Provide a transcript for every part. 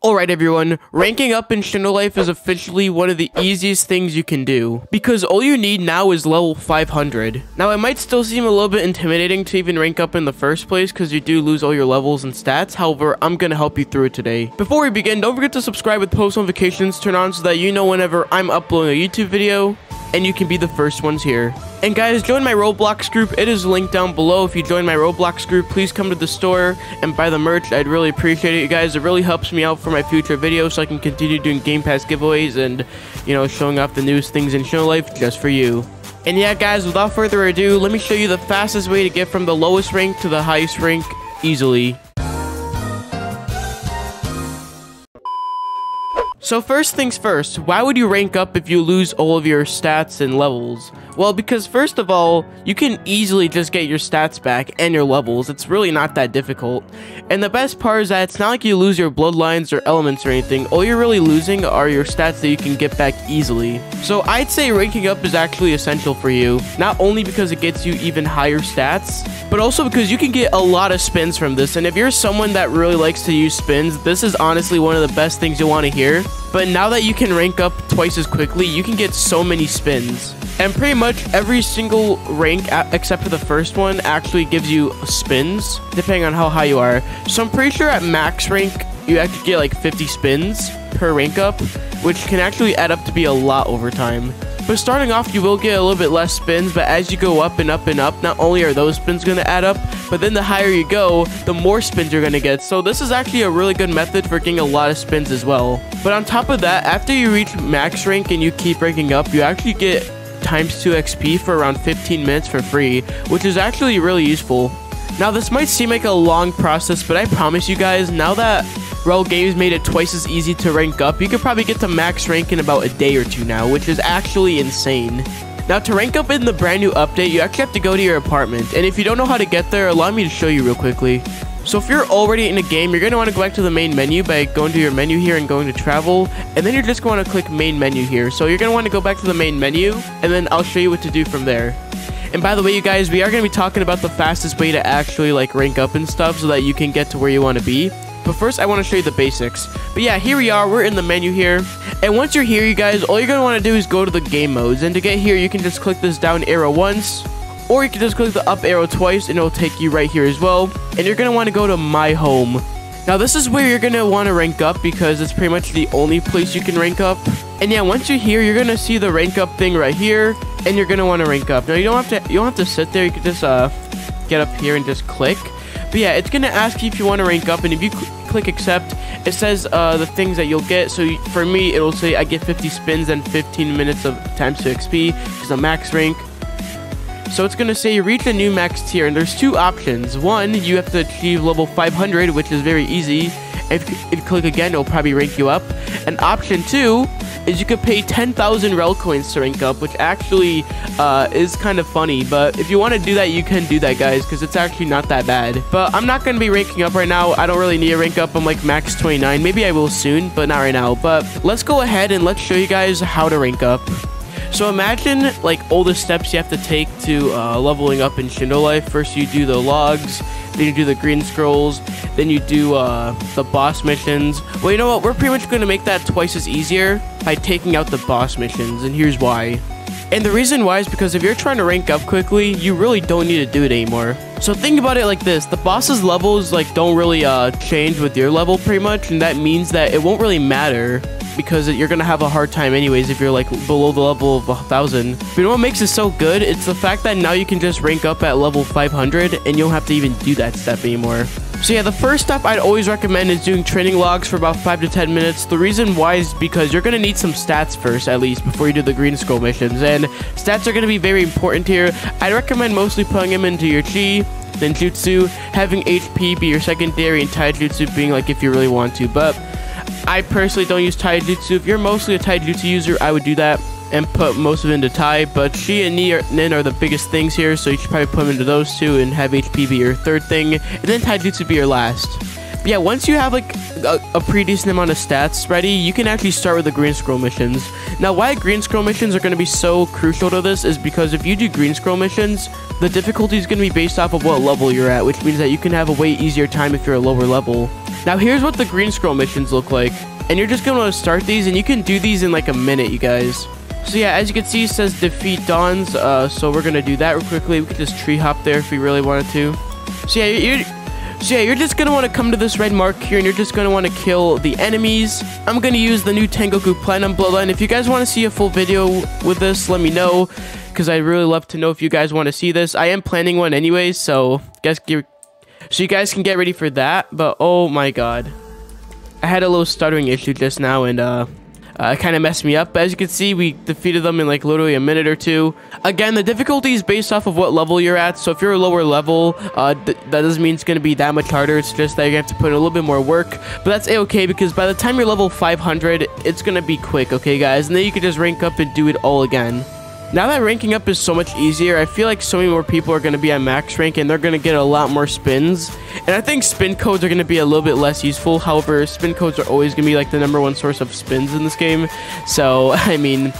Alright everyone, ranking up in Shindo Life is officially one of the easiest things you can do, because all you need now is level 500. Now it might still seem a little bit intimidating to even rank up in the first place because you do lose all your levels and stats, however, I'm gonna help you through it today. Before we begin, don't forget to subscribe with post notifications turned on so that you know whenever I'm uploading a YouTube video, and you can be the first ones here. And guys, join my Roblox group. It is linked down below. If you join my Roblox group, please come to the store and buy the merch. I'd really appreciate it, you guys. It really helps me out for my future videos so I can continue doing Game Pass giveaways and, you know, showing off the newest things in Shindo Life just for you. And yeah, guys, without further ado, let me show you the fastest way to get from the lowest rank to the highest rank easily. So first things first, why would you rank up if you lose all of your stats and levels? Well, because first of all, you can easily just get your stats back and your levels. It's really not that difficult. And the best part is that it's not like you lose your bloodlines or elements or anything. All you're really losing are your stats that you can get back easily. So I'd say ranking up is actually essential for you. Not only because it gets you even higher stats, but also because you can get a lot of spins from this. And if you're someone that really likes to use spins, this is honestly one of the best things you want to hear. But now that you can rank up twice as quickly, you can get so many spins. And pretty much every single rank, except for the first one, actually gives you spins, depending on how high you are. So I'm pretty sure at max rank, you actually get like 50 spins per rank up, which can actually add up to be a lot over time. But starting off, you will get a little bit less spins, but as you go up and up and up, not only are those spins going to add up, but then the higher you go, the more spins you're going to get. So this is actually a really good method for getting a lot of spins as well. But on top of that, after you reach max rank and you keep ranking up, you actually get times 2 XP for around 15 minutes for free, which is actually really useful. Now this might seem like a long process, but I promise you guys, now that RELL Games made it twice as easy to rank up. You could probably get to max rank in about a day or two now, which is actually insane. Now, to rank up in the brand new update, you actually have to go to your apartment. And if you don't know how to get there, allow me to show you real quickly. So if you're already in a game, you're going to want to go back to the main menu by going to your menu here and going to travel. And then you're just going to click main menu here. So you're going to want to go back to the main menu, and then I'll show you what to do from there. And by the way, you guys, we are going to be talking about the fastest way to actually like rank up and stuff so that you can get to where you want to be. But first, I want to show you the basics. But yeah, here we are. We're in the menu here. And once you're here, you guys, all you're going to want to do is go to the game modes. And to get here, you can just click this down arrow once. Or you can just click the up arrow twice and it'll take you right here as well. And you're going to want to go to my home. Now this is where you're going to want to rank up because it's pretty much the only place you can rank up. And yeah, once you're here, you're going to see the rank up thing right here. And you're going to want to rank up. Now you don't have to, you don't have to sit there. You can just uh, get up here and just click. But yeah, it's going to ask you if you want to rank up. And if you click accept, it says uh, the things that you'll get. So for me, it'll say I get 50 spins and 15 minutes of times to XP because I'm max rank. So it's going to say you reach a new max tier, and there's two options. One, you have to achieve level 500, which is very easy. If, you click again, it'll probably rank you up. And option two is you could pay 10,000 rel coins to rank up, which actually uh, is kind of funny. But if you want to do that, you can do that, guys, because it's actually not that bad. But I'm not going to be ranking up right now. I don't really need a rank up. I'm like max 29. Maybe I will soon, but not right now. But let's go ahead and let's show you guys how to rank up. So imagine like all the steps you have to take to uh, leveling up in Shindo Life. First you do the logs, then you do the green scrolls, then you do uh, the boss missions. Well, you know what? We're pretty much going to make that twice as easier by taking out the boss missions, and here's why. And the reason why is because if you're trying to rank up quickly, you really don't need to do it anymore. So think about it like this. The boss's levels like don't really uh, change with your level pretty much, and that means that it won't really matter because you're gonna have a hard time anyways if you're like below the level of a thousand. But you know what makes it so good? It's the fact that now you can just rank up at level 500 and you don't have to even do that step anymore. So yeah, the first step I'd always recommend is doing training logs for about 5 to 10 minutes. The reason why is because you're going to need some stats first, at least, before you do the green scroll missions. And stats are going to be very important here. I'd recommend mostly putting them into your chi, then jutsu, having HP be your secondary, and taijutsu being like if you really want to. But I personally don't use taijutsu. If you're mostly a taijutsu user, I would do that and put most of it into Tai, but Chi and Nin are the biggest things here, so you should probably put them into those two and have HP be your third thing, and then Taijutsu be your last. But yeah, once you have like a, a, pretty decent amount of stats ready, you can actually start with the green scroll missions. Now, why green scroll missions are going to be so crucial to this is because if you do green scroll missions, the difficulty is going to be based off of what level you're at, which means that you can have a way easier time if you're a lower level. Now here's what the green scroll missions look like. And you're just going to want to start these and you can do these in like a minute, you guys. So yeah, as you can see, it says defeat Dawns. Uh, so we're going to do that real quickly. We could just tree hop there if we really wanted to. So yeah, you're, so yeah, you're just going to want to come to this red mark here and you're just going to want to kill the enemies. I'm going to use the new Tengoku Platinum Bloodline. If you guys want to see a full video with this, let me know because I'd really love to know if you guys want to see this. I am planning one anyways, so guys, so you guys can get ready for that. But oh my god. I had a little stuttering issue just now and uh, uh it kind of messed me up. But as you can see, we defeated them in like literally a minute or two. Again, the difficulty is based off of what level you're at. So if you're a lower level, uh, th that doesn't mean it's going to be that much harder. It's just that you have to put in a little bit more work. But that's a-okay because by the time you're level 500, it's going to be quick, okay, guys? And then you can just rank up and do it all again. Now that ranking up is so much easier, I feel like so many more people are going to be at max rank and they're going to get a lot more spins. And I think spin codes are going to be a little bit less useful. However, spin codes are always going to be like the number one source of spins in this game. So, I mean,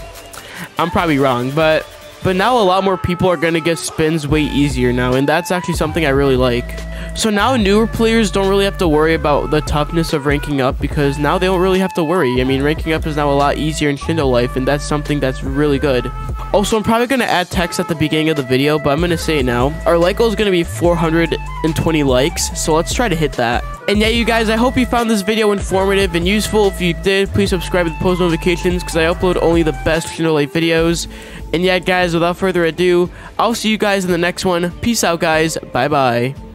I'm probably wrong, but but now a lot more people are going to get spins way easier now, and that's actually something I really like. So now newer players don't really have to worry about the toughness of ranking up because now they don't really have to worry. I mean, ranking up is now a lot easier in Shindo Life, and that's something that's really good. Also, I'm probably going to add text at the beginning of the video, but I'm going to say it now. Our like goal is going to be 420 likes, so let's try to hit that. And yeah, you guys, I hope you found this video informative and useful. If you did, please subscribe with post notifications because I upload only the best Shindo Life videos. And yeah, guys, without further ado, I'll see you guys in the next one. Peace out, guys. Bye-bye.